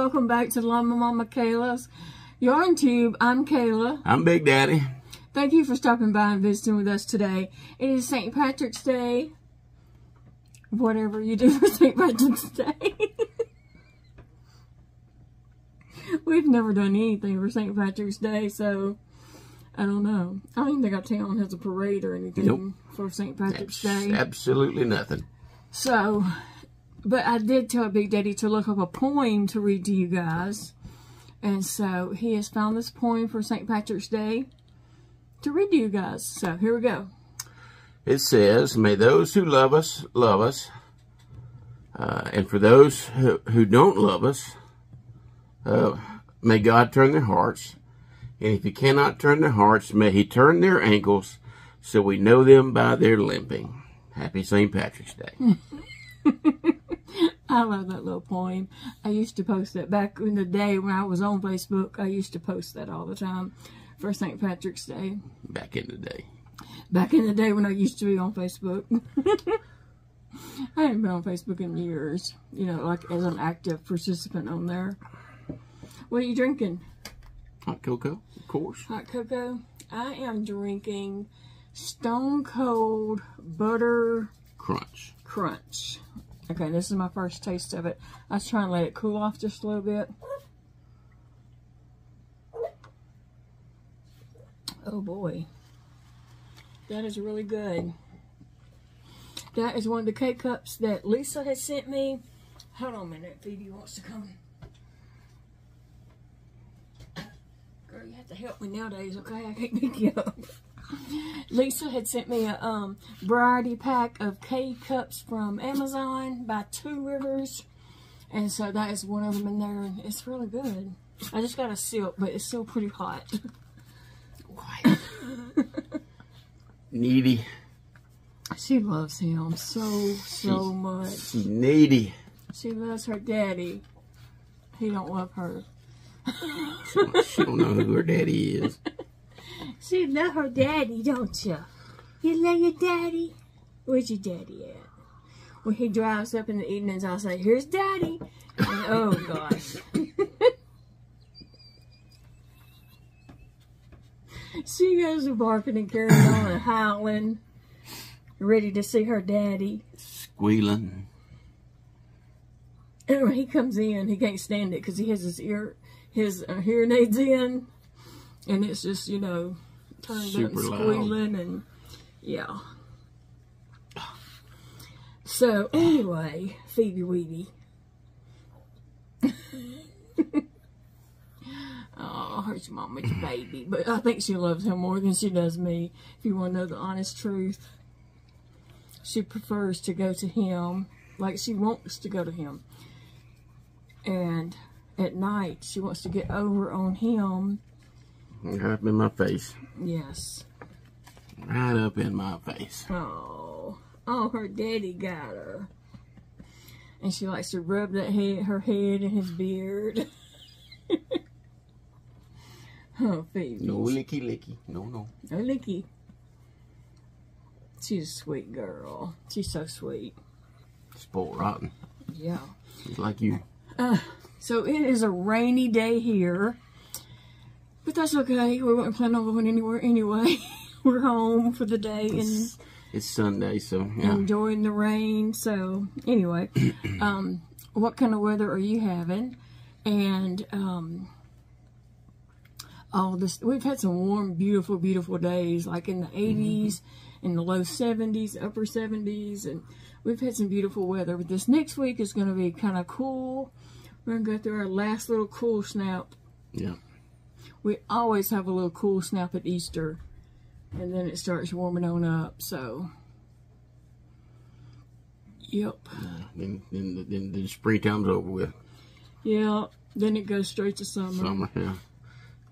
welcome back to Llama Mama Kayla's Yarn Tube. I'm Kayla. I'm Big Daddy. Thank you for stopping by and visiting with us today. It is St. Patrick's Day. Whatever you do for St. Patrick's Day. We've never done anything for St. Patrick's Day, so I don't know. I don't even think our town has a parade or anything Nope. for St. Patrick's That's Day. absolutely nothing. So, but I did tell Big Daddy to look up a poem to read to you guys. And so he has found this poem for St. Patrick's Day to read to you guys. So here we go. It says, May those who love us love us, uh, and for those who, who don't love us, uh, may God turn their hearts. And if He cannot turn their hearts, may He turn their ankles so we know them by their limping. Happy St. Patrick's Day. I love that little poem. I used to post that back in the day when I was on Facebook. I used to post that all the time for St. Patrick's Day. Back in the day. Back in the day when I used to be on Facebook. I haven't been on Facebook in years, you know, like as an active participant on there. What are you drinking? Hot cocoa, of course. Hot cocoa? I am drinking Stone Cold Butter Crunch. Crunch. Okay, this is my first taste of it. I was trying to let it cool off just a little bit. Oh boy. That is really good. That is one of the K cups that Lisa has sent me. Hold on a minute. Phoebe wants to come. Girl, you have to help me nowadays, okay? I can't pick you up. Lisa had sent me a um, variety pack of K cups from Amazon by Two Rivers. And so that is one of them in there. And it's really good. I just got a silk, but it's still pretty hot. Needy. She loves him so, so much. She's Needy. She loves her daddy. He don't love her. She don't, she don't know who her daddy is. She love her daddy, don't you? You love your daddy? Where's your daddy at? When he drives up in the evenings, I'll say, here's daddy. And, oh, gosh. she goes to barking and carrying on and howling, ready to see her daddy. Squealing. And when he comes in, he can't stand it because he has his ear, his uh, hearing aids in, and it's just you know turned up and loud. squealing and yeah. So anyway, Phoebe Weeby. oh, hurts your mama's baby, but I think she loves him more than she does me. If you want to know the honest truth, she prefers to go to him like she wants to go to him and at night she wants to get over on him. Right up in my face. Yes. Right up in my face. Oh, oh, her daddy got her, and she likes to rub that head, her head in his beard. oh, Phoebe. No licky licky. No, no. No licky. She's a sweet girl. She's so sweet. Spoiled rotten. Yeah. She's like you. Uh, so it is a rainy day here. But that's okay. We weren't planning on going anywhere anyway. We're home for the day and It's, it's Sunday, so yeah. enjoying the rain. So anyway, um, what kind of weather are you having? And um, all this, we've had some warm, beautiful, beautiful days, like in the 80s, in the low 70s, upper 70s, and we've had some beautiful weather. But this next week is going to be kind of cool. We're going to go through our last little cool snap. Yeah. We always have a little cool snap at Easter, and then it starts warming on up. So, yep. Then, then, then, then the springtime's over with. Yeah, then it goes straight to summer. Summer, yeah.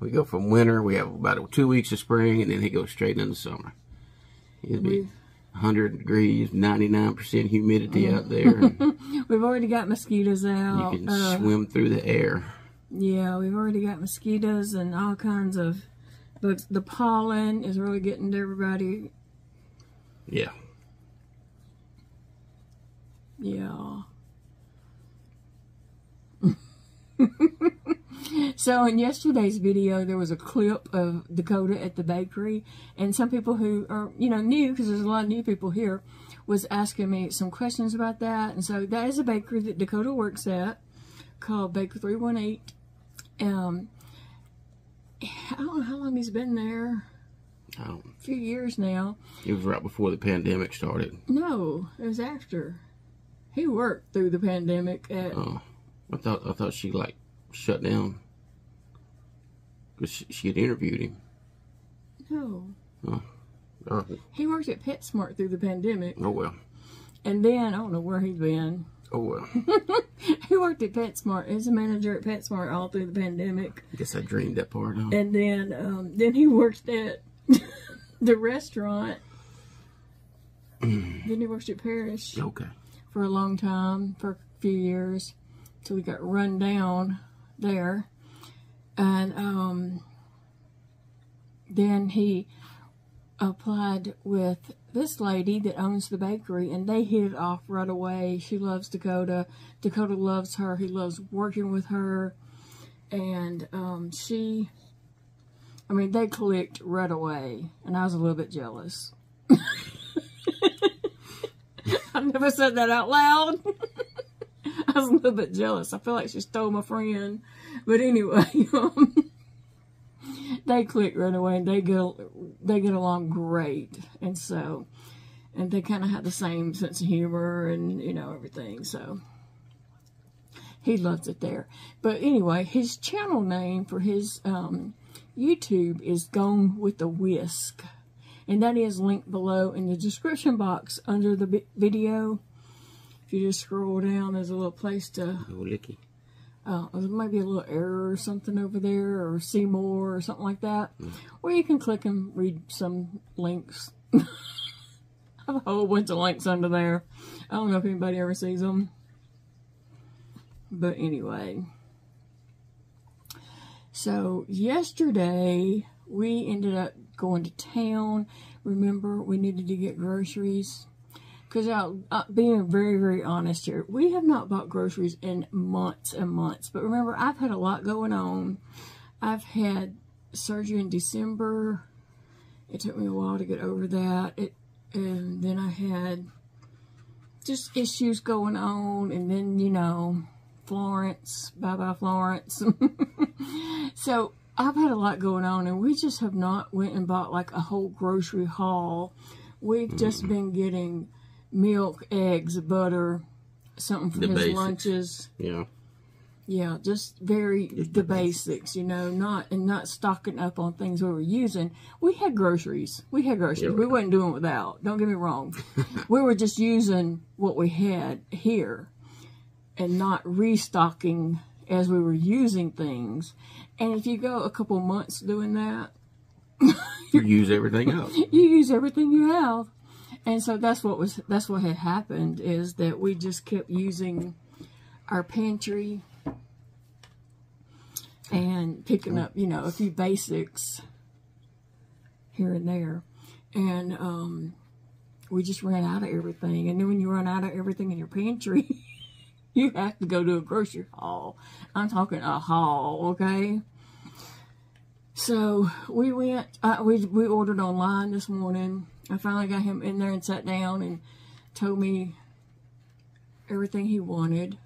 We go from winter, we have about two weeks of spring, and then it goes straight into summer. It'll be We've, 100 degrees, 99% humidity out there. We've already got mosquitoes out you can Uh, swim through the air. Yeah, we've already got mosquitoes and all kinds of bugs. The pollen is really getting to everybody. Yeah. Yeah. so in yesterday's video, there was a clip of Dakota at the bakery, and some people who are, you know, new, because there's a lot of new people here, was asking me some questions about that. And so that is a bakery that Dakota works at called Baker 318. Um, I don't know how long he's been there. Oh, A few years now. it was right before the pandemic started. No, it was after. He worked through the pandemic at. Oh, I thought I thought she like shut down because she, she had interviewed him. No. Oh, He worked at PetSmart through the pandemic. oh well. And then, I don't know where he's been. Oh well. He worked at PetSmart as a manager at PetSmart all through the pandemic. I guess I dreamed that part out. And then, um, then he worked at the restaurant. then he worked at Parish Okay. for a long time, for a few years, till he got run down there. And um, then he applied with this lady that owns the bakery, and they hit it off right away. She loves Dakota. Dakota loves her. He loves working with her. And um, she, I mean, they clicked right away, and I was a little bit jealous. I never said that out loud. I was a little bit jealous. I feel like she stole my friend. But anyway, um, they click right away and they get they get along great. And so and they kind of have the same sense of humor and you know everything. So he loves it there. But anyway, his channel name for his um, YouTube is Gone with the Whisk. And that is linked below in the description box under the video. If you just scroll down, there's a little place to licky. Uh, there might be a little error or something over there, or see more or something like that. Or you can click and read some links. I have a whole bunch of links under there. I don't know if anybody ever sees them. But anyway. So, yesterday we ended up going to town. Remember, we needed to get groceries. Because I'll uh, being very, very honest here, we have not bought groceries in months and months. But remember, I've had a lot going on. I've had surgery in December. It took me a while to get over that. It, and then I had just issues going on. And then, you know, Florence. Bye bye, Florence. so I've had a lot going on, and we just have not went and bought like a whole grocery haul. We've just been getting milk, eggs, butter, something for The his basics. lunches. Yeah. Yeah, just very Just the the basics, you know, not and not stocking up on things we were using. We had groceries. We had groceries. Yeah. We wasn't doing without. Don't get me wrong. we were just using what we had here and not restocking as we were using things. And if you go a couple months doing that, You use everything else. you use everything you have. And so that's what was that's what had happened is that we just kept using our pantry and picking up, you know, a few basics here and there. And um we just ran out of everything. And then when you run out of everything in your pantry, you have to go to a grocery haul. I'm talking a haul, okay? So we went. Uh, we we ordered online this morning. I finally got him in there and sat down and told me everything he wanted.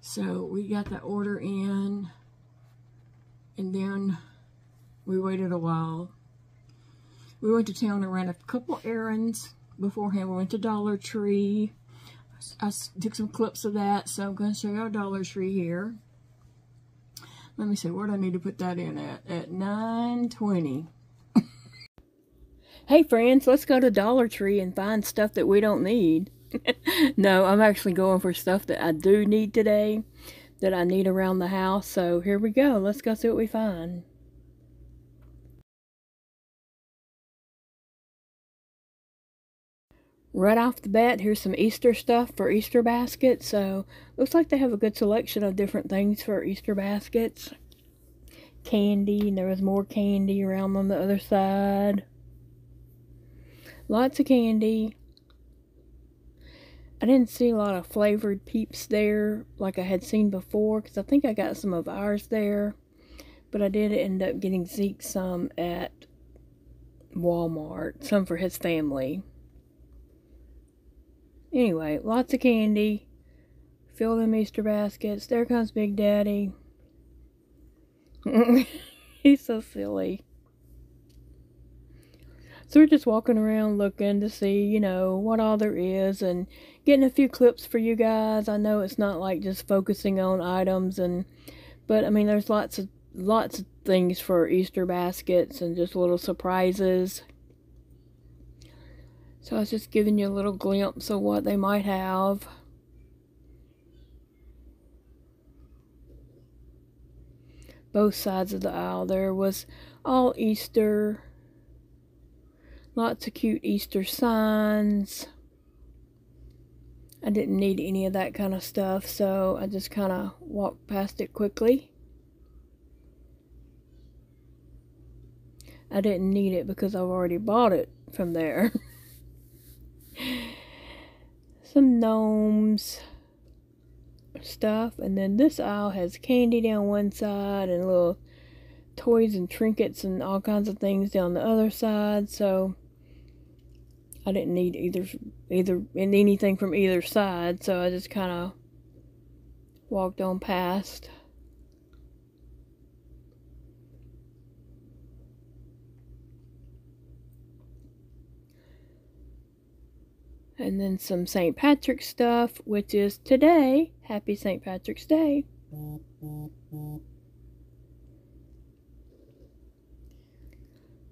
So we got that order in, and then we waited a while. We went to town and ran a couple errands beforehand. We went to Dollar Tree. I took some clips of that, so I'm going to show you our Dollar Tree here. Let me see, where do I need to put that in at? At 920. Hey friends, let's go to Dollar Tree and find stuff that we don't need. no, I'm actually going for stuff that I do need today, that I need around the house. So here we go. Let's go see what we find. Right off the bat, here's some Easter stuff for Easter baskets. So, looks like they have a good selection of different things for Easter baskets. Candy, and there was more candy around on the other side. Lots of candy. I didn't see a lot of flavored peeps there like I had seen before because I think I got some of ours there. But I did end up getting Zeke some at Walmart, some for his family. Anyway, lots of candy. Fill them Easter baskets. There comes Big Daddy. He's so silly. So we're just walking around looking to see, you know, what all there is and getting a few clips for you guys. I know it's not like just focusing on items and but I mean there's lots of lots of things for Easter baskets and just little surprises. So I was just giving you a little glimpse of what they might have. Both sides of the aisle there was all Easter Lots of cute Easter signs. I didn't need any of that kind of stuff, so I just kind of walked past it quickly. I didn't need it because I've already bought it from there. Some gnomes stuff, and then this aisle has candy down one side and little toys and trinkets and all kinds of things down the other side, so I didn't need either either anything from either side, so I just kind of walked on past. And then some St. Patrick's stuff, which is today. Happy St. Patrick's Day.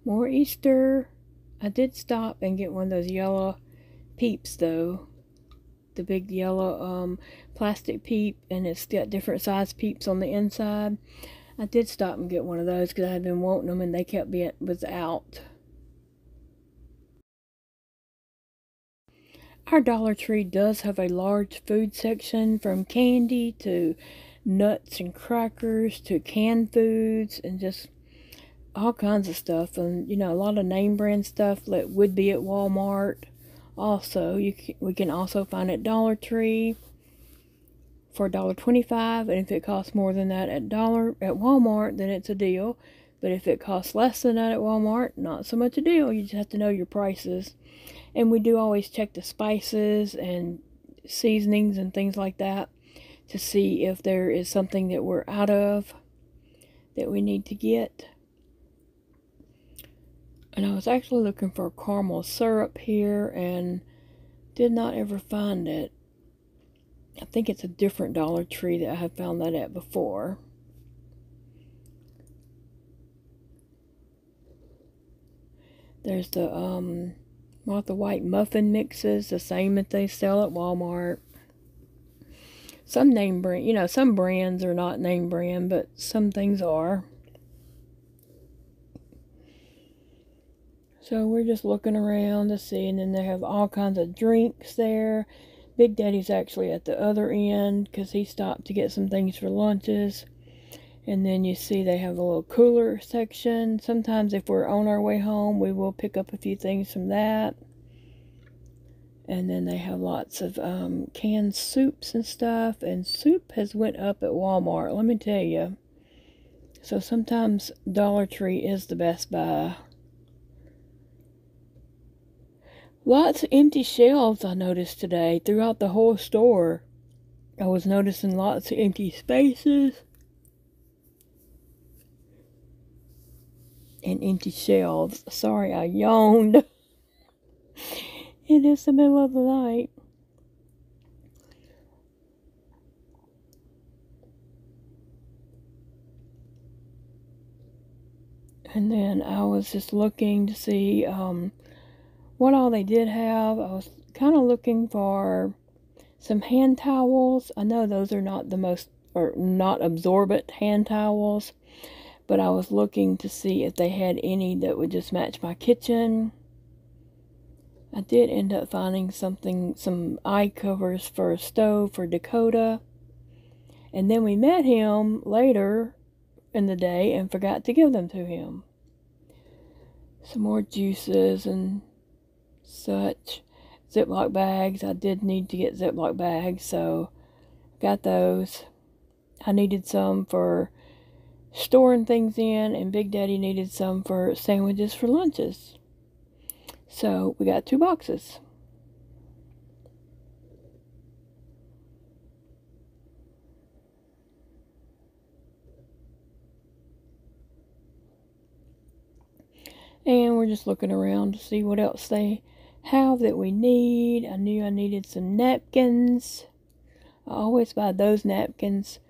More Easter. I did stop and get one of those yellow peeps though. The big yellow um, plastic peep and it's got different size peeps on the inside. I did stop and get one of those because I had been wanting them and they kept being was out. Our Dollar Tree does have a large food section from candy to nuts and crackers to canned foods and just all kinds of stuff and you know a lot of name brand stuff that would be at Walmart. Also you can, we can also find at Dollar Tree for $1.25 and if it costs more than that at dollar at Walmart then it's a deal. But if it costs less than that at Walmart not so much a deal. You just have to know your prices. And we do always check the spices and seasonings and things like that to see if there is something that we're out of that we need to get and I was actually looking for caramel syrup here and did not ever find it. I think it's a different Dollar Tree that I have found that at before. There's the um, Martha White muffin mixes, the same that they sell at Walmart. Some name brand, you know, some brands are not name brand, but some things are. So we're just looking around to see, and then they have all kinds of drinks there. Big Daddy's actually at the other end because he stopped to get some things for lunches. And then you see they have a little cooler section. Sometimes if we're on our way home, we will pick up a few things from that. And then they have lots of um, canned soups and stuff. And soup has went up at Walmart, let me tell you. So sometimes Dollar Tree is the best buy. Lots of empty shelves I noticed today throughout the whole store. I was noticing lots of empty spaces and empty shelves. Sorry, I yawned. it is the middle of the night. And then I was just looking to see um, what all they did have, I was kind of looking for some hand towels. I know those are not the most, or not absorbent hand towels, but I was looking to see if they had any that would just match my kitchen. I did end up finding something, some eye covers for a stove for Dakota. And then we met him later in the day and forgot to give them to him. Some more juices and such. Ziploc bags. I did need to get Ziploc bags, so got those. I needed some for storing things in, and Big Daddy needed some for sandwiches for lunches. So we got two boxes. And we're just looking around to see what else they have that we need. I knew I needed some napkins. I always buy those napkins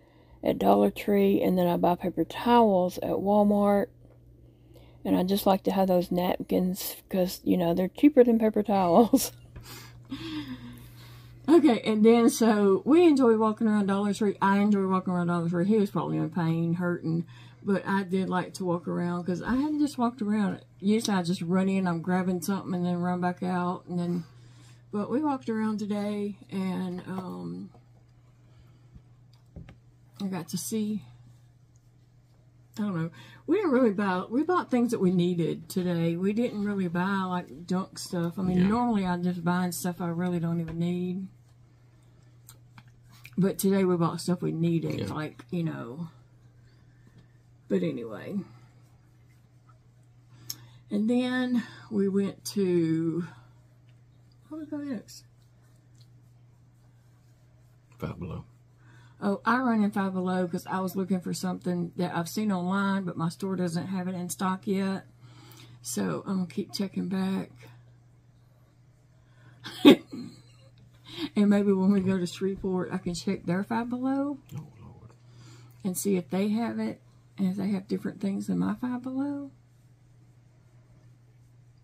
at Dollar Tree and then I buy paper towels at Walmart. And I just like to have those napkins because, you know, they're cheaper than paper towels. okay, and then so we enjoy walking around Dollar Tree. I enjoy walking around Dollar Tree. He was probably in pain, hurting but I did like to walk around because I hadn't just walked around. Usually I just run in, I'm grabbing something and then run back out and then, but we walked around today and um, I got to see, I don't know, we didn't really buy, we bought things that we needed today. We didn't really buy like junk stuff. I mean, yeah. normally I'm just buying stuff I really don't even need. But today we bought stuff we needed, yeah. like, you know, but anyway. And then we went to, what we go next? Five Below. Oh, I run in Five Below because I was looking for something that I've seen online, but my store doesn't have it in stock yet. So I'm going to keep checking back. and maybe when we go to Shreveport, I can check their Five Below. Oh, Lord. And see if they have it and they have different things than my Five Below.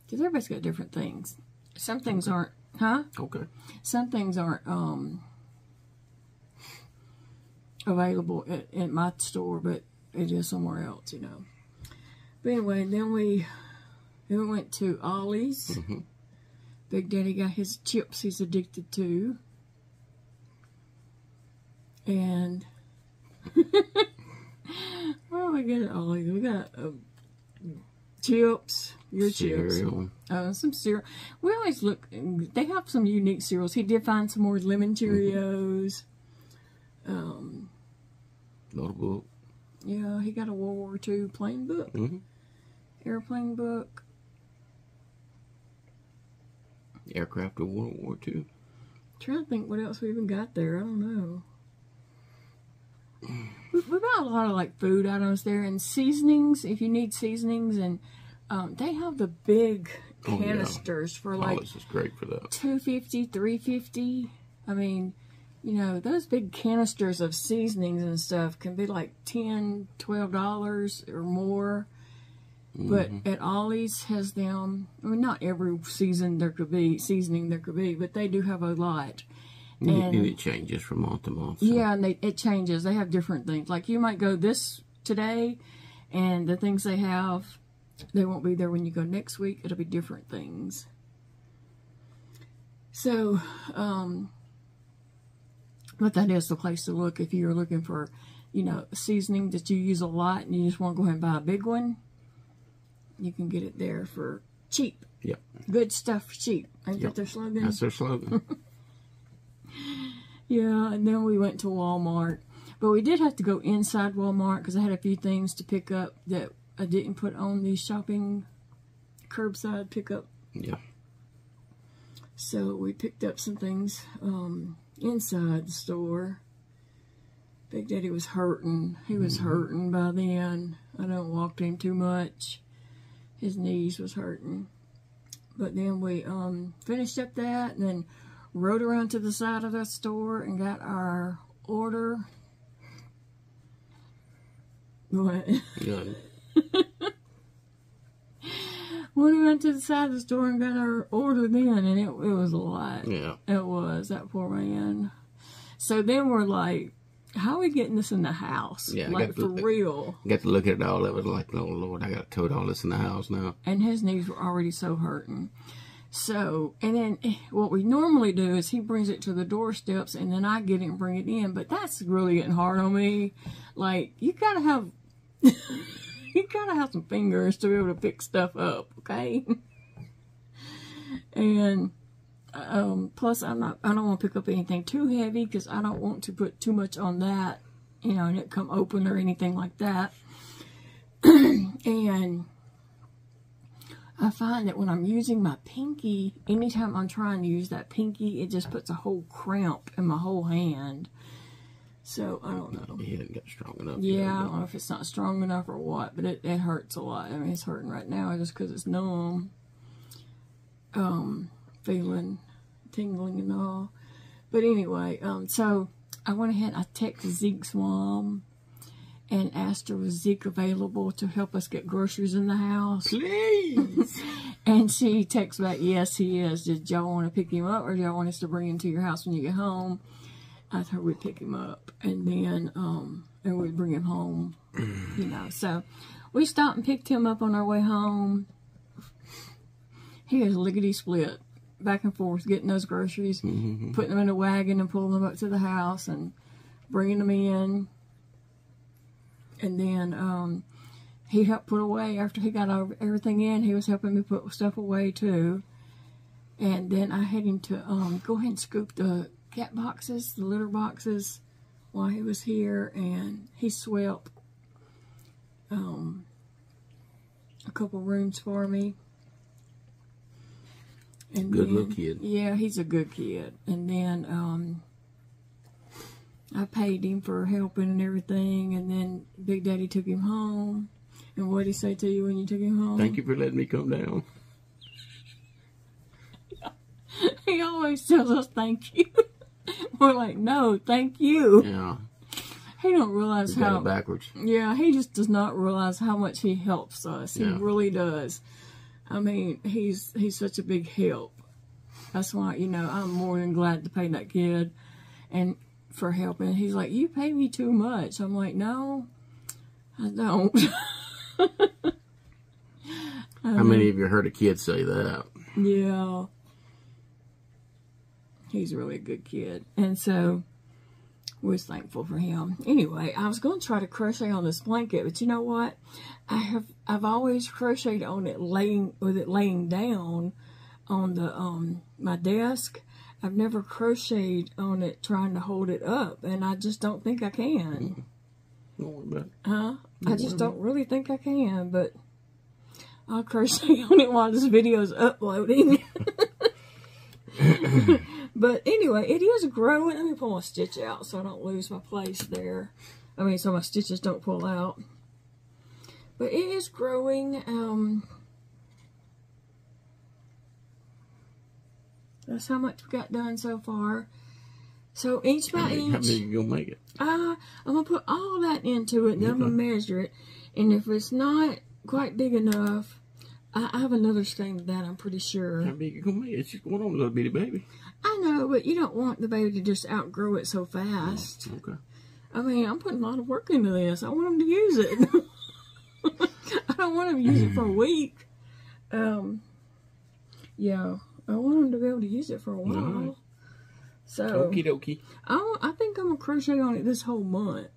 Because everybody's got different things. Some things aren't, huh? Okay. Some things aren't um, available at, at my store, but it is somewhere else, you know. But anyway, then we then we went to Ollie's. Mm -hmm. Big Daddy got his chips he's addicted to. And Oh, we got all we got uh, chips, your cereal. chips, uh, some cereal. We always look. They have some unique cereals. He did find some more lemon mm-hmm. Cheerios. Mm -hmm. Um, notebook. Yeah, he got a World War II plane book, mm -hmm. airplane book, aircraft of World War II. trying to think what else we even got there. I don't know we got a lot of like food items there and seasonings if you need seasonings and um, they have the big canisters oh, yeah. for like this is great for that 250 350 i mean you know those big canisters of seasonings and stuff can be like 10 12 dollars or more mm -hmm. but mm-hmm. at Ollie's has them i mean not every season there could be seasoning there could be but they do have a lot and, and it changes from month to month. So. Yeah, and they, it changes. They have different things. Like you might go this today, and the things they have, they won't be there when you go next week. It'll be different things. So, um, but that is the place to look if you're looking for, you know, seasoning that you use a lot and you just want to go ahead and buy a big one. You can get it there for cheap. Yep. Good stuff for cheap. Ain't yep. that their slogan? That's their slogan. yeah, and then we went to Walmart. But we did have to go inside Walmart because I had a few things to pick up that I didn't put on the shopping curbside pickup. Yeah. So we picked up some things um, inside the store. Big Daddy was hurting. He was mm -hmm. hurting by then. I don't walk him too much. His knees was hurting. But then we um, finished up that and then rode around to the side of the store and got our order. What? Good. when we went to the side of the store and got our order then, and it, it was a lot. Yeah. It was, that poor man. So then we're like, how are we getting this in the house? Yeah, like for look, real. Got to look at it all. It was like, oh Lord, I got to tote all this in the house now. And his knees were already so hurting. So, and then eh, what we normally do is he brings it to the doorsteps and then I get it and bring it in. But that's really getting hard on me. Like, you gotta have, you gotta have some fingers to be able to pick stuff up, okay? and um, plus I'm not, I don't want to pick up anything too heavy because I don't want to put too much on that, you know, and it come open or anything like that. and I find that when I'm using my pinky, anytime I'm trying to use that pinky, it just puts a whole cramp in my whole hand. So I don't know. He hadn't got strong enough. Yeah, yet, I don't know if it's not strong enough or what, but it, it hurts a lot. I mean, it's hurting right now just because it's numb. Um, feeling tingling and all. But anyway, um, so I went ahead. I texted Zeke's mom and asked her was Zeke available to help us get groceries in the house. Please. And she texts back, yes, he is. Did y'all want to pick him up or do y'all want us to bring him to your house when you get home? I thought we'd pick him up and then, um, and we'd bring him home, you know. So we stopped and picked him up on our way home. He is lickety split, back and forth, getting those groceries, putting them in a wagon and pulling them up to the house and bringing them in. And then, um, he helped put away after he got everything in. He was helping me put stuff away too. And then I had him to um, go ahead and scoop the cat boxes, the litter boxes, while he was here, and he swept um, a couple rooms for me. And Good then- little kid. Yeah, he's a good kid. And then um, I paid him for helping and everything, and then Big Daddy took him home. And what did he say to you when you took him home? Thank you for letting me come down. He always tells us thank you. We're like, no, thank you. Yeah. He don't realize how. backwards. Yeah, he just does not realize how much he helps us. He Yeah. really does. I mean, he's he's such a big help. That's why you know I'm more than glad to pay that kid, and for helping. He's like, you pay me too much. I'm like, no, I don't. How many of you heard a kid say that? Yeah. He's really a good kid. And so we're thankful for him. Anyway, I was going to try to crochet on this blanket, but you know what? I have I've always crocheted on it laying with it laying down on the um my desk. I've never crocheted on it trying to hold it up, and I just don't think I can. Don't worry about it. Huh? I just don't really think I can, but I'll crochet on it while this video is uploading. but anyway, it is growing. Let me pull my stitch out so I don't lose my place there. I mean, so my stitches don't pull out. But it is growing. Um, that's how much we got done so far. So inch by How big, how inch. big you gonna make it? Uh, I'm gonna put all that into it, and then I'm gonna measure it. And if it's not quite big enough, I, I have another stain of that. I'm pretty sure. How big you gonna make it? It's just going on a little bitty baby. I know, but you don't want the baby to just outgrow it so fast. Okay. I mean, I'm putting a lot of work into this. I want them to use it. I don't want them to use it for a week. Um, yeah, I want him to be able to use it for a while. So Okie dokie. I, I think I'm gonna crochet on it this whole month.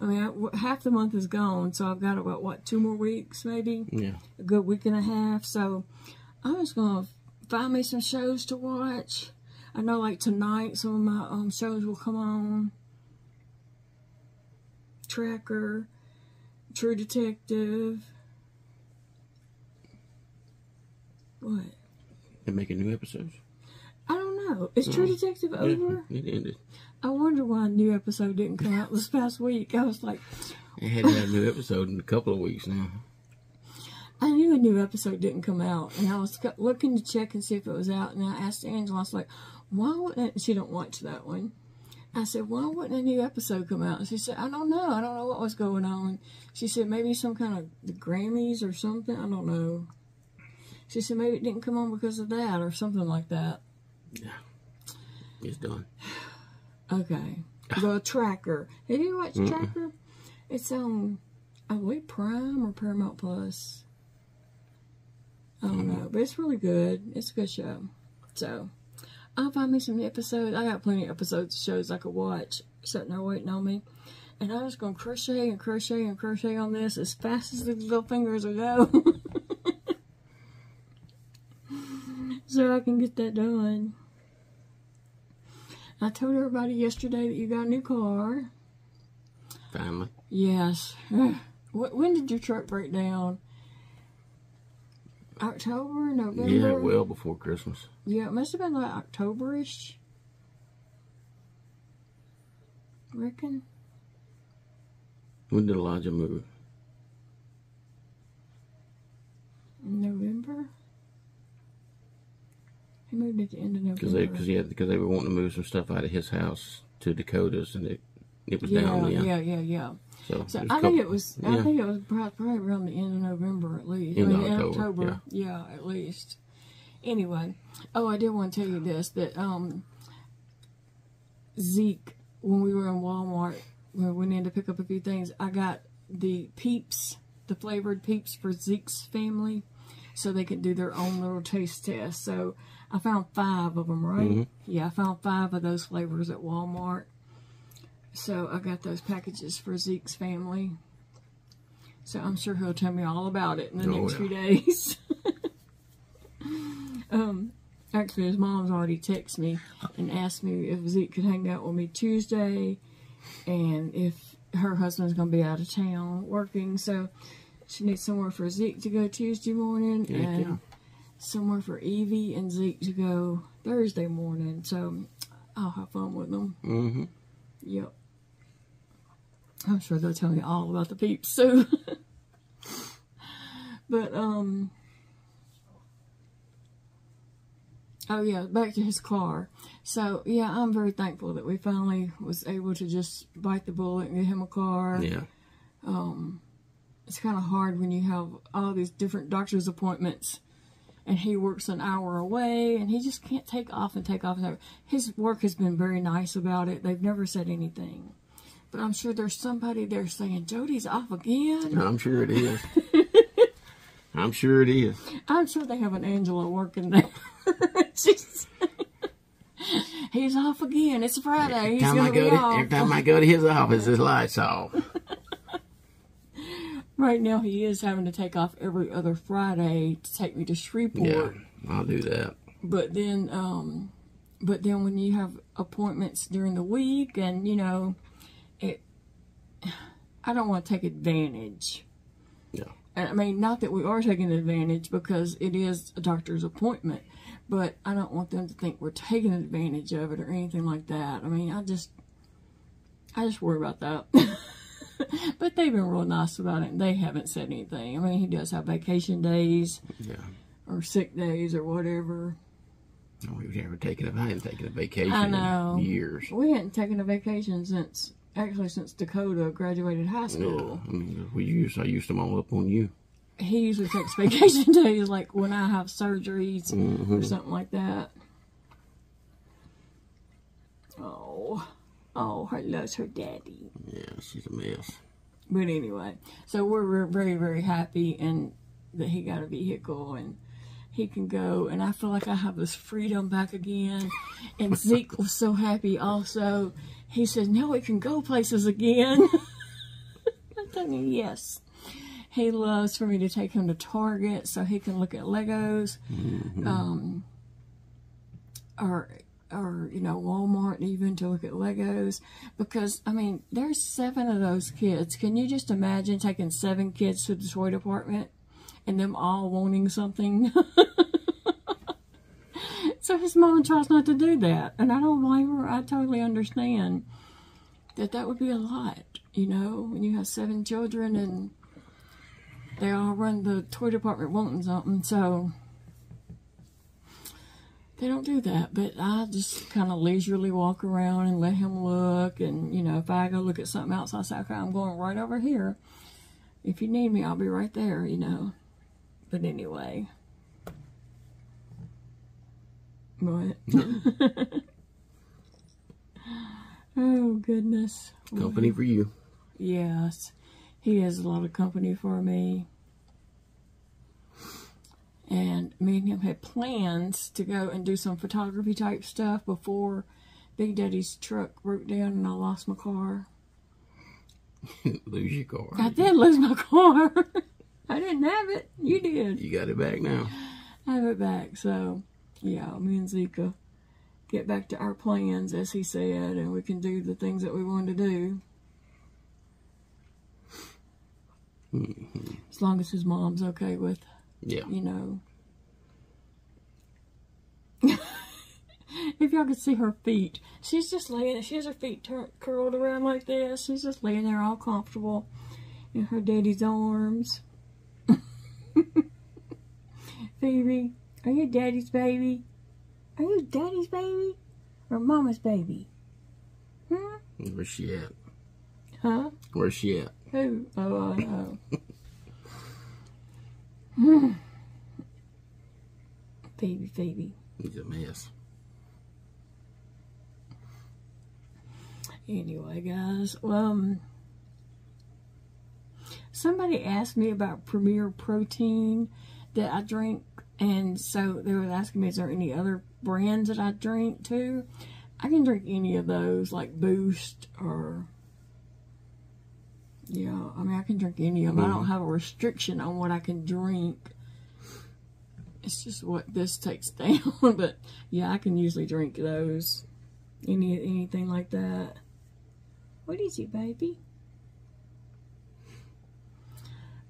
I mean, I half the month is gone, so I've got about what two more weeks, maybe Yeah. a good week and a half. So I'm just gonna find me some shows to watch. I know, like tonight, some of my um, shows will come on. Tracker, True Detective. What? They're making new episodes. I don't know. Is True mm. Detective over? It ended. I wonder why a new episode didn't come out this past week. I was like, They hadn't had a new episode in a couple of weeks now. I knew a new episode didn't come out, and I was looking to check and see if it was out. And I asked Angela, I was like, "Why wouldn't?" She don't watch that one. I said, "Why wouldn't a new episode come out?" And she said, "I don't know. I don't know what was going on." She said, "Maybe some kind of the Grammys or something. I don't know." She said, "Maybe it didn't come on because of that or something like that." Yeah. It's done. Okay, the Tracker. Have you watched Tracker? It's on, I believe Prime or Paramount Plus. I don't mm-hmm. know, but it's really good. It's a good show. So, I'll find me some episodes. I got plenty of episodes of shows I could watch sitting there waiting on me. And I'm just going to crochet and crochet and crochet on this as fast as the little fingers will go. so I can get that done. I told everybody yesterday that you got a new car. Finally. Yes. when did your truck break down? October, November? Yeah, well before Christmas. Yeah, it must have been like Octoberish. Reckon. When did Elijah move? November. He moved at the end of November. Because they, cause, yeah, because they were wanting to move some stuff out of his house to Dakota's, and it, it was yeah, down then. yeah, yeah, yeah. So, So I a think it was. yeah. I think it was probably around the end of November at least. End I mean, in October, Yeah, at least. Anyway, oh, I did want to tell you this that um, Zeke, when we were in Walmart, when we went in to pick up a few things, I got the Peeps, the flavored Peeps for Zeke's family, so they could do their own little taste test. So I found five of them, right? Mhm. Yeah, I found five of those flavors at Walmart. So I got those packages for Zeke's family. So I'm sure he'll tell me all about it in the Oh, next yeah. few days. um, actually, his mom's already texted me and asked me if Zeke could hang out with me Tuesday, and if her husband's going to be out of town working. So she needs somewhere for Zeke to go Tuesday morning, Heck and yeah. Somewhere for Evie and Zeke to go Thursday morning. So I'll have fun with them. Mm-hmm. Yep. I'm sure they'll tell me all about the peeps soon. but um Oh yeah, back to his car. So yeah, I'm very thankful that we finally was able to just bite the bullet and get him a car. Yeah. Um, it's kind of hard when you have all these different doctor's appointments and he works an hour away and he just can't take off and take off. and His work has been very nice about it. They've never said anything. But I'm sure there's somebody there saying, Jody's off again. I'm sure it is. I'm sure it is. I'm sure they have an Angela working there. He's off again. It's Friday. Every He's time, I go to, every time I go to his office, his lights off. Right now, he is having to take off every other Friday to take me to Shreveport. Yeah. I'll do that. But then, um, but then when you have appointments during the week, and you know, it, I don't want to take advantage. Yeah. And I mean, not that we are taking advantage because it is a doctor's appointment, but I don't want them to think we're taking advantage of it or anything like that. I mean, I just, I just worry about that. but they've been real nice about it. and They haven't said anything. I mean, he does have vacation days Yeah. or sick days or whatever. Oh, We've never taken a, I hadn't taken a vacation I know. in years. We hadn't taken a vacation since actually since Dakota graduated high Yeah. school. I mean, we used, I used them all up on you. He usually takes vacation days like when I have surgeries or Mhm. something like that. Oh, oh, her loves her daddy. Yeah, she's a mess. But anyway, so we're, very very happy and that he got a vehicle and he can go and I feel like I have this freedom back again. And Zeke was so happy also. He said, "Now we can go places again." I told him yes. He loves for me to take him to Target so he can look at Legos, um, or or you know Walmart even to look at Legos because I mean there's seven of those kids. Can you just imagine taking seven kids to the toy department and them all wanting something? so his mom tries not to do that, and I don't blame her. I totally understand that that would be a lot, you know, when you have seven children and they all run the toy department wanting something. So they don't do that, but I just kind of leisurely walk around and let him look. And, you know, if I go look at something else, I say, okay, I'm going right over here. If you need me, I'll be right there, you know. But anyway. What? oh, goodness. Company for you. Yes, he has a lot of company for me. And me and him had plans to go and do some photography type stuff before Big Daddy's truck broke down and I lost my car. Lose your car. I did lose my car. I didn't have it. You did. You got it back now. I have it back. So yeah, me and Zika get back to our plans, as he said, and we can do the things that we wanted to do. Mhm. As long as his mom's okay with, Yeah. you know. if y'all could see her feet, she's just laying, she has her feet curled around like this. She's just laying there all comfortable in her daddy's arms. Phoebe, are you daddy's baby? Are you daddy's baby? Or mama's baby? Hmm? Where's she at? Huh? Where's she at? Who? Oh, I know. Hmm. Phoebe, Phoebe. He's a mess. Anyway, guys, um, somebody asked me about Premier Protein that I drink, and so they were asking me, is there any other brands that I drink too? I can drink any of those, like Boost or. Yeah, I mean, I can drink any of them. I don't have a restriction on what I can drink. It's just what this takes down. but yeah, I can usually drink those. Any anything like that. What is it, baby?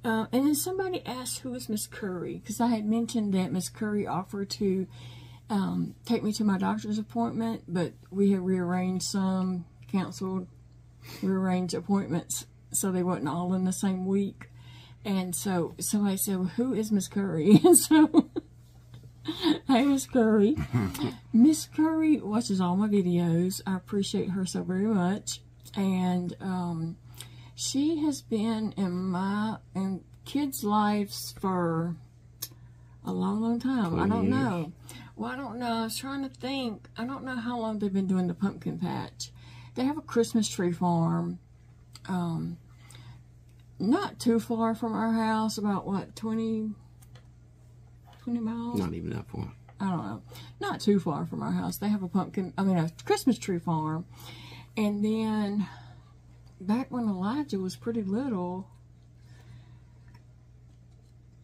Uh, and then somebody asked who was Miss Curry because I had mentioned that Miss Curry offered to um, take me to my doctor's appointment, but we had rearranged some, canceled, rearranged appointments so they wasn't all in the same week. And so somebody said, well, "Who is Miss Curry?" And so, hey, Miss Curry. Miss Curry watches all my videos. I appreciate her so very much, and um, she has been in my in kids' lives for a long, long time. I don't years. know. Well, I don't know. I was trying to think. I don't know how long they've been doing the pumpkin patch. They have a Christmas tree farm. Um, not too far from our house, about what, 20, 20 miles? Not even that far. I don't know. Not too far from our house. They have a pumpkin, I mean, a Christmas tree farm. And then back when Elijah was pretty little,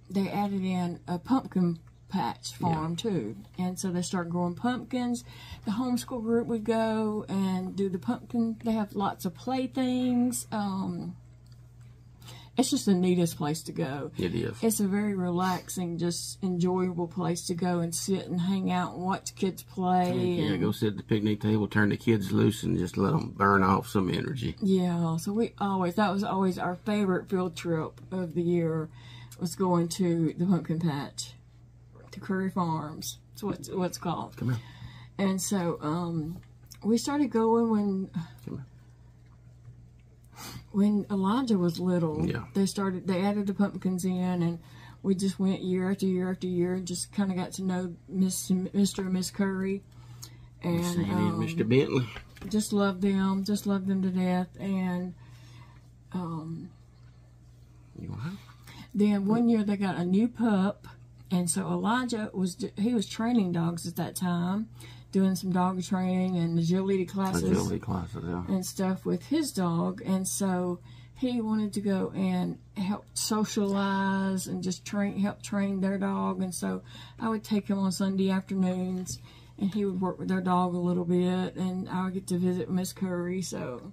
they added in a pumpkin patch farm too. And so they start growing pumpkins. The homeschool group would go and do the pumpkin. They have lots of playthings. Um, it's just the neatest place to go. It is. It's a very relaxing, just enjoyable place to go and sit and hang out and watch kids play. Yeah, and- go sit at the picnic table, turn the kids loose, and just let them burn off some energy. Yeah, so we always that was always our favorite field trip of the year was going to the pumpkin patch, to Curry Farms. That's what it's, what it's called. Come here. And so um, we started going when Come here. When Elijah was little. Yeah. They started they added the pumpkins in and we just went year after year after year and just kind of got to know Miss Mr. and Miss Curry. And Sandy um, and Mr. Bentley. just loved them, just loved them to death. And um, You want? Then one year they got a new pup, and so Elijah was he was training dogs at that time, doing some dog training and agility classes Agility classes, yeah. and stuff with his dog, and so he wanted to go and help socialize and just train help train their dog, and so I would take him on Sunday afternoons, and he would work with their dog a little bit, and I would get to visit Miss Curry, so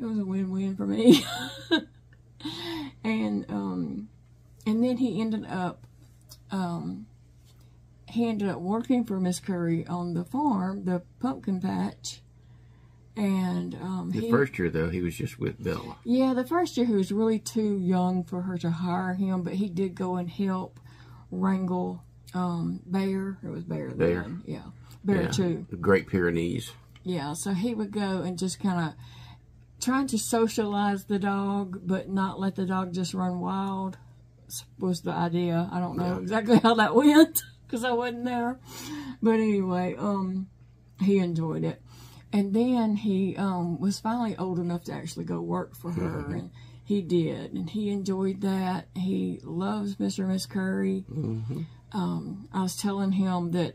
it was a win-win for me. and um, and then he ended up um, he ended up working for Miss Curry on the farm, the pumpkin patch, and um, The he, first year, though, he was just with Bella. yeah, the first year he was really too young for her to hire him, but he did go and help wrangle um, Bear. It was Bear. Bear. Then. Yeah, Bear yeah. too. The Great Pyrenees. Yeah, so he would go and just kind of trying to socialize the dog, but not let the dog just run wild was the idea. I don't know Yeah. exactly how that went because I wasn't there, but anyway, um, he enjoyed it, and then he um was finally old enough to actually go work for her, and he did, and he enjoyed that. He loves Mr. and Miss Curry. hmm um, I was telling him that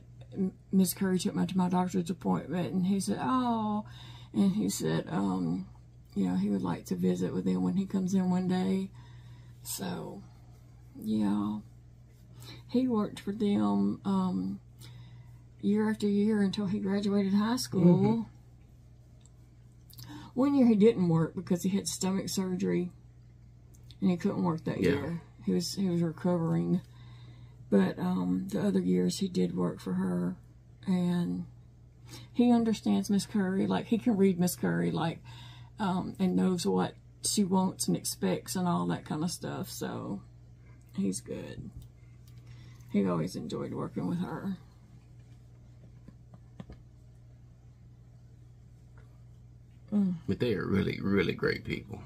Miss Curry took me to my doctor's appointment, and he said, "Oh," and he said, um, "You know, he would like to visit with them when he comes in one day." So, yeah, he worked for them. Um, year after year until he graduated high school. One year he didn't work because he had stomach surgery, and he couldn't work that Yeah. year. He was he was recovering, but um, the other years he did work for her, and he understands Miss Curry. Like he can read Miss Curry, like um, and knows what she wants and expects and all that kind of stuff. So he's good. He always enjoyed working with her. But they are really, really great people.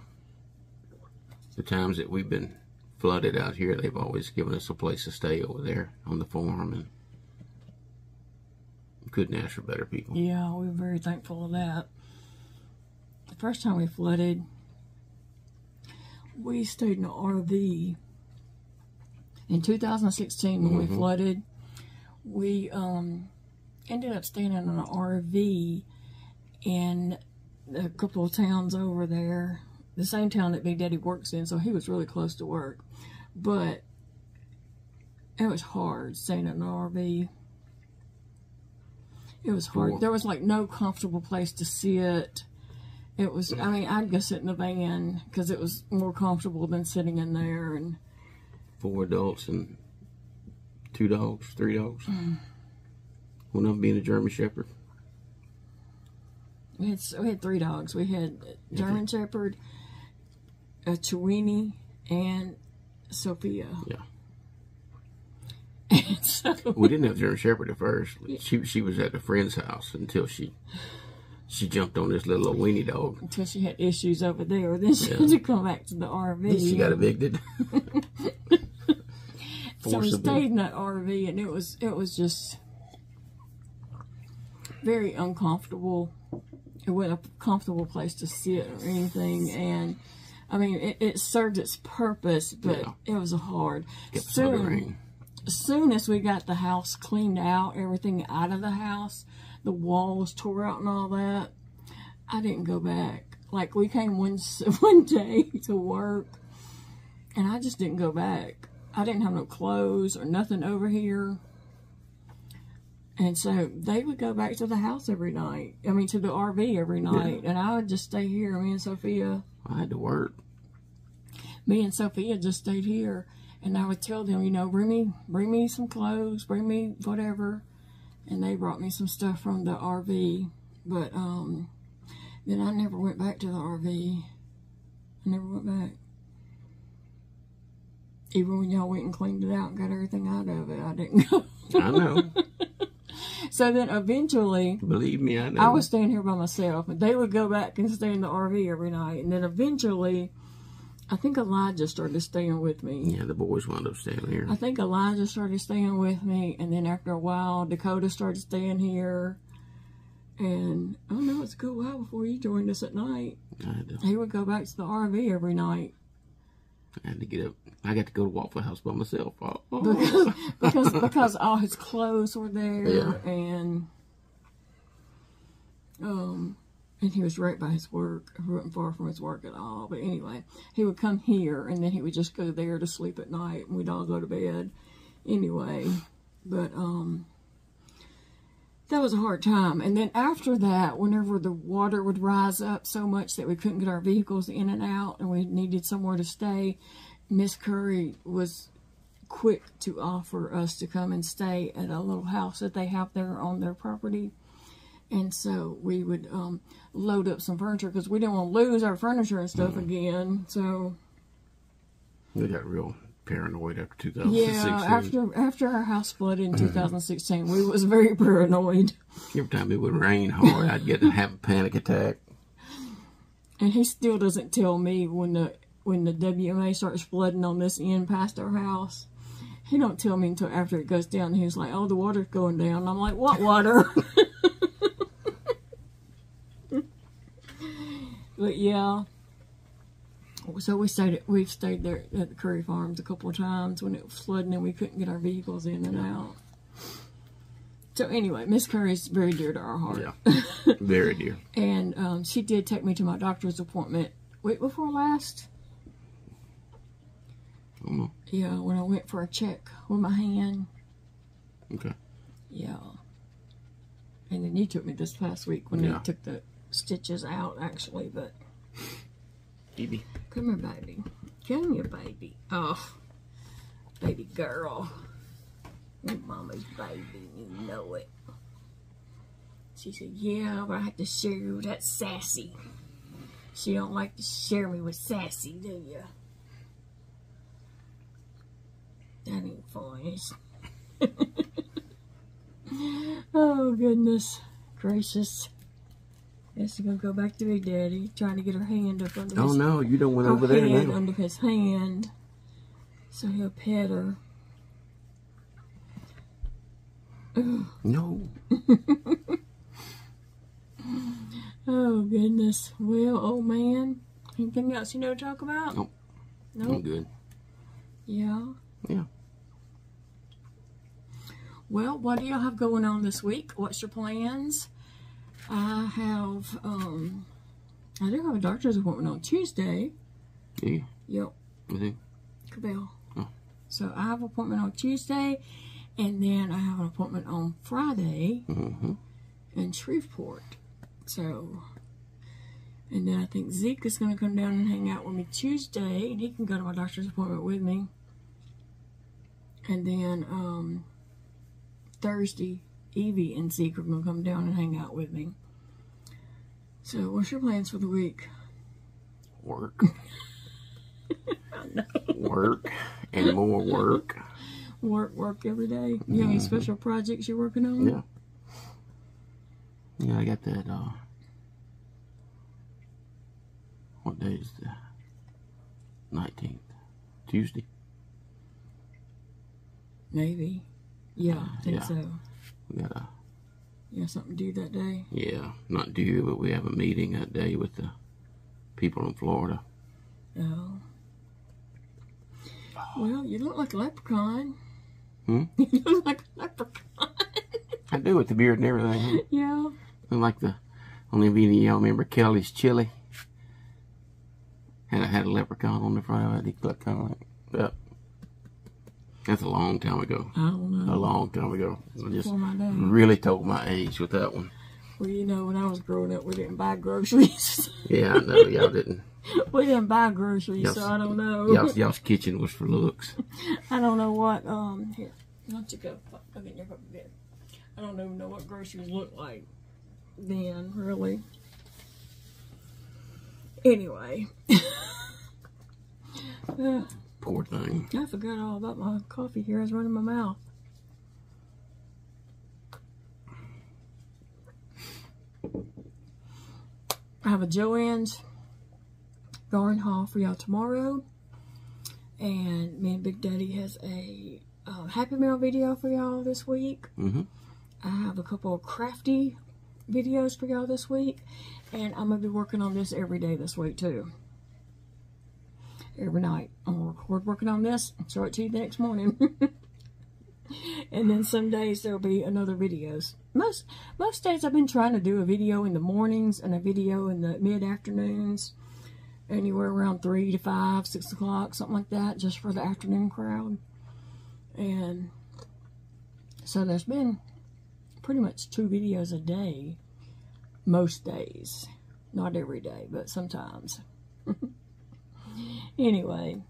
The times that we've been flooded out here, they've always given us a place to stay over there on the farm, and couldn't ask for better people. Yeah, we were very thankful of that. The first time we flooded, we stayed in an RV. In 2016, when we flooded, we um, ended up staying in an RV in a couple of towns over there, the same town that Big Daddy works in, so he was really close to work. But it was hard staying in an RV. It was hard. Four. There was like no comfortable place to sit. It was. I mean, I'd go sit in the van because it was more comfortable than sitting in there. And Four adults and two dogs, three dogs. Mm. One of them being a German Shepherd. we had we had three dogs. We had a German Shepherd, a Chiweenie, and Sophia. Yeah. So We didn't have German Shepherd at first. She she was at a friend's house until she she jumped on this little weenie dog. until she had issues over there, then she had to come back to the RV. She got evicted. so we stayed in that RV, and it was it was just very uncomfortable. It wasn't a comfortable place to sit or anything, and I mean it, it served its purpose, but Yeah. it was hard. Kept some of the Soon, as soon as we got the house cleaned out, everything out of the house, the walls tore out and all that, I didn't go back. Like we came one one day to work, and I just didn't go back. I didn't have no clothes or nothing over here. And so they would go back to the house every night. I mean, to the RV every night, and I would just stay here. Me and Sophia, I had to work. me and Sophia just stayed here, and I would tell them, you know, bring me, bring me some clothes, bring me whatever, and they brought me some stuff from the RV. But um, then I never went back to the RV. I never went back. Even when y'all went and cleaned it out and got everything out of it, I didn't go. I know. so then eventually, Believe me, I know. I was staying here by myself, and they would go back and stay in the RV every night. And then eventually, I think Elijah started staying with me. Yeah, the boys wound up staying here. I think Elijah started staying with me, and then after a while, Dakota started staying here. And I don't know, it's a good while before you joined us at night. I to, He would go back to the RV every night I had to get up. I got to go to Waffle House by myself. Oh, oh. because because, because all his clothes were there, Yeah. and um, and he was right by his work. He wasn't far from his work at all. But anyway, he would come here, and then he would just go there to sleep at night, and we'd all go to bed. Anyway, but um, that was a hard time. And then after that, whenever the water would rise up so much that we couldn't get our vehicles in and out, and we needed somewhere to stay, Miss Curry was quick to offer us to come and stay at a little house that they have there on their property. And so we would um, load up some furniture because we didn't want to lose our furniture and stuff again. So they got real paranoid after 2016. yeah, after after our house flooded in uh-huh. 2016, we was very paranoid. Every time it would rain hard, I'd get to have a panic attack. And he still doesn't tell me when the when the WMA starts flooding on this end past our house. He don't tell me until after it goes down. He's like, "Oh, the water's going down." And I'm like, "What water?" but yeah. So we stayed. At, we've stayed there at the Curry Farms a couple of times when it was flooding and we couldn't get our vehicles in and out. So anyway, Miss Curry's very dear to our heart. Yeah, very dear. And um, she did take me to my doctor's appointment week before last. Oh, Yeah, when I went for a check with my hand. okay. Yeah. And then you took me this past week when Yeah. they took the stitches out, actually. But Phoebe. Come here, baby. Come here, baby. Oh, baby girl. Your mama's baby. You know it. She said, yeah, but I have to share you with that sassy. She don't like to share me with sassy, do you? That ain't funny. oh, goodness gracious. She's gonna go back to Big Daddy, trying to get her hand up under Oh his no, you don't went over there now. under his hand, so he'll pet her. No. Oh goodness. Well, old man, anything else you know to talk about? Nope. Nope. I'm good. Yeah. Yeah. Well, what do y'all have going on this week? What's your plans? I have, um, I do have a doctor's appointment on Tuesday. Yeah. Yep, You think? Cabell. Oh. So I have an appointment on Tuesday, and then I have an appointment on Friday Mm-hmm. in Shreveport. So, and then I think Zeke is going to come down and hang out with me Tuesday, and he can go to my doctor's appointment with me. And then um, Thursday, Evie and Zeke are going to come down and hang out with me. So, what's your plans for the week? Work. Work and more work. Work, work every day. You have any special projects you're working on? Yeah. Yeah, I got that. Uh, what day is the nineteenth? Tuesday. Maybe. Yeah, I think Yeah. so. We got a You have something to do that day? yeah, not due, but we have a meeting that day with the people in Florida. Oh. Well, you look like a leprechaun. Hmm? You look like a leprechaun. I do with the beard and everything. yeah. Look like the only any y'all remember Kelly's chili. And it had a leprechaun on the front of it. He looked kind of like that. That's a long time ago. I don't know. A long time ago. I just really told my age with that one. Well, you know, when I was growing up, we didn't buy groceries. Yeah, I know y'all didn't. we didn't buy groceries, Yes. so I don't know. Y'all's, y'all's kitchen was for looks. I don't know what. Um, here, why don't you go? Go get your bed. I don't even know what groceries look like then, really. Anyway, Uh, Poor thing. I forgot all about my coffee here. I was running my mouth. I have a Joann's garden haul for y'all tomorrow. And me and Big Daddy has a uh, Happy Meal video for y'all this week. Mhm. I have a couple of crafty videos for y'all this week. And I'm going to be working on this every day this week too every night. I'm gonna record working on this and show it to you the next morning. and then some days there'll be another videos. Most most days I've been trying to do a video in the mornings and a video in the mid afternoons. Anywhere around three to five, six o'clock, something like that, just for the afternoon crowd. And so there's been pretty much two videos a day, most days. Not every day, but sometimes. Anyway,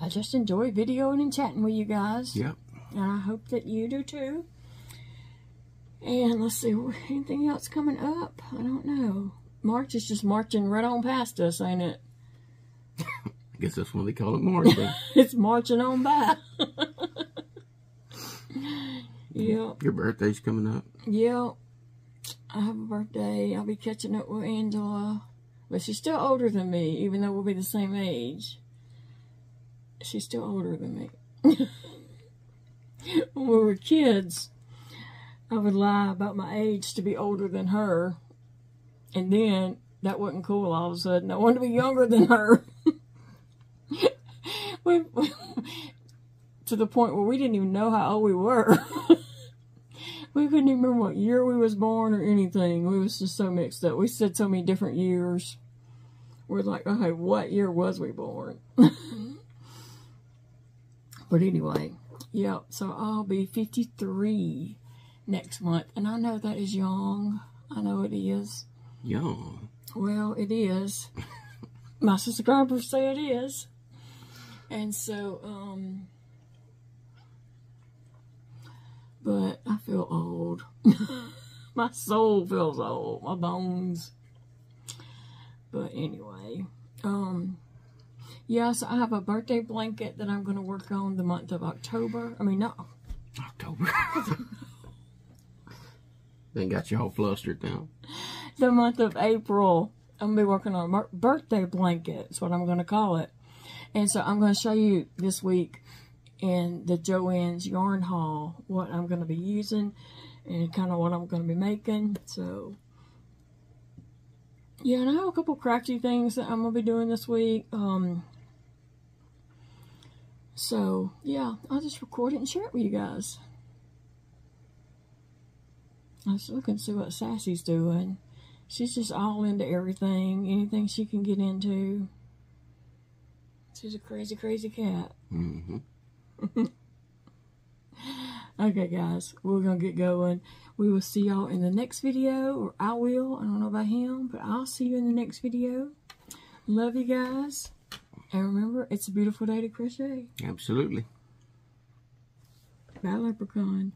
I just enjoy videoing and chatting with you guys. Yep. And I hope that you do too. And let's see, anything else coming up? I don't know. March is just marching right on past us, ain't it? I guess that's what they call it March. It's marching on by. yep, Your birthday's coming up. yep. I have a birthday. I'll be catching up with Angela. But she's still older than me, even though we'll be the same age. She's still older than me. when we were kids, I would lie about my age to be older than her. And then that wasn't cool all of a sudden. I wanted to be younger than her. to the point where we didn't even know how old we were. We couldn't even remember what year we was born or anything. We was just so mixed up. We said so many different years. We're like, okay, what year was we born? but anyway, yeah, so I'll be 53 next month. And I know that is young. I know it is. Young. Well, it is. My subscribers say it is. And so, um, but I feel old. My soul feels old. My bones. But anyway, um, yes, I have a birthday blanket that I'm going to work on the month of October. I mean, no, October. then got you all flustered now. the month of April. I'm gonna be working on a birthday blanket. That's what I'm gonna call it. And so I'm gonna show you this week in the Joann's Yarn Haul what I'm gonna be using and kind of what I'm gonna be making. So yeah, and I have a couple crafty things that I'm gonna be doing this week. Um. So yeah, I'll just record it and share it with you guys. Let's look and see what Sassy's doing. She's just all into everything, anything she can get into. She's a crazy, crazy cat. hmm Okay, guys, we're gonna get going. We will see y'all in the next video, or I will. I don't know about him, but I'll see you in the next video. Love you guys. And remember, it's a beautiful day to crochet. Absolutely. Bye, Leprechaun.